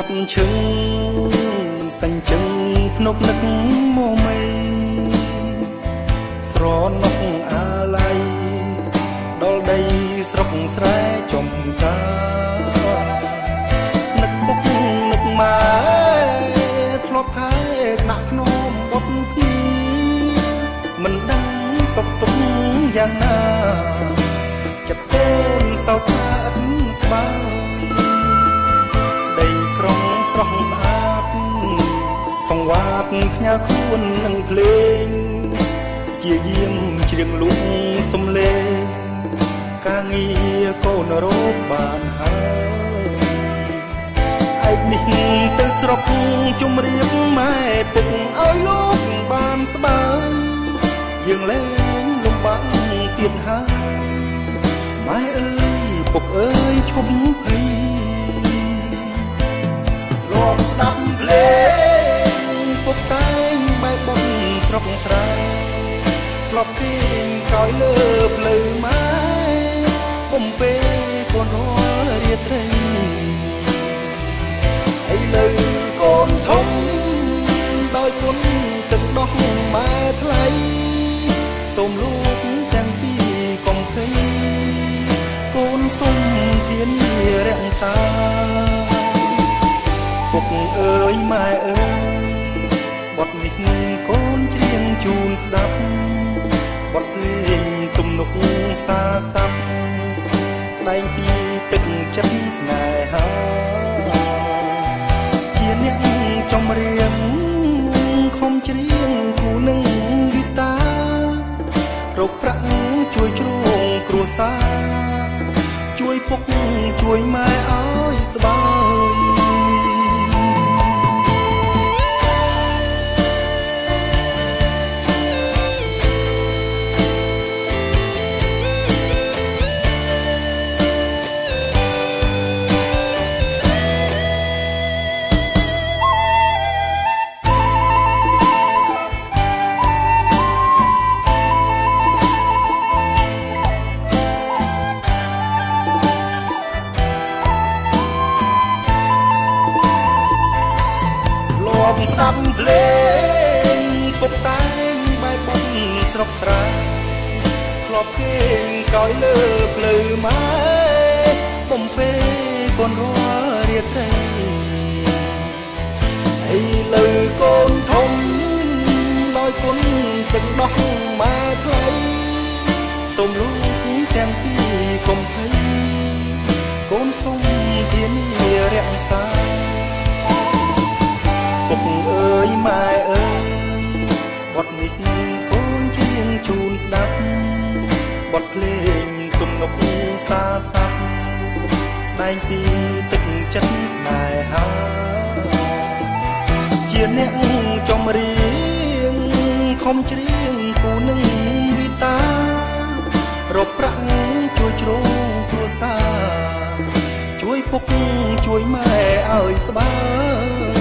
កាត់ឈឹងសាញ់ជឹងភ្នប់នឹកមុំីស្រណុកអាឡ័យដល់ដីស្រុកស្រែចំការនឹកពុកនឹកម៉ែធ្លាប់ថែថ្នាក់ខ្នងបុតភីមិនដឹងសុខទុក្ខយ៉ាងណាចិត្តកូនសោកស្បា សង្វាតផ្ញើខ្លួននឹងភ្លេង ជាយាមជ្រៀងលក់សំលេងការងារកូនរកបានហើយស្អែកនេះទៅស្រុកជំរាបម៉ែពុកឲ្យលោកបានស្បើយយើងលែងលំបាកទៀតហើយម៉ែអើយពុកអើយឈប់ភ័យ គេងកោយលើផ្លូវម៉ែបំពេកូនរារាត្រីឥឡូវកូនធំដោយគុណទឹកដោះម៉ែថ្លៃសូមលោកទាំងពីរកុំភ័យកូនសុំធានារក្សាពុកអើយម៉ែអើយបទនេះកូនច្រៀងជូនស្ដាប់ បទលេងទំនុកសាស័ព្ទស្ដែងពីទឹកចិត្តស្នេហាជាអ្នកចំរៀងខំច្រៀងគូនឹងហ្គីតារកប្រាក់ជួយជ្រងគ្រួសារជួយពុកជួយម៉ែឲ្យស្បើយ ស្ដាប់ភ្លេងពុកតែងបែបបុនស្រុកស្រែធ្លាប់គេងកោយលើភ្លៅម៉ែបំពេកូនរាល់រាត្រីឥឡូវកូនធំដោយគុណទឹកដោះម៉ែថ្លៃសូមលោកទាំងពីរកុំភ័យកូនសូមធានារក្សា ពុកអើយម៉ែអើយបទនេះកូនជាងជូនស្ដាប់បទភ្លេងទំនុកសាស័ព្ទស្ដែងពីទឹកចិត្តស្នេហាជាអ្នកចំរៀងខំច្រៀងគូនឹងហ្គីតារកប្រាក់ជួយជ្រងគ្រួសារជួយពុកជួយម៉ែឲ្យស្បើយ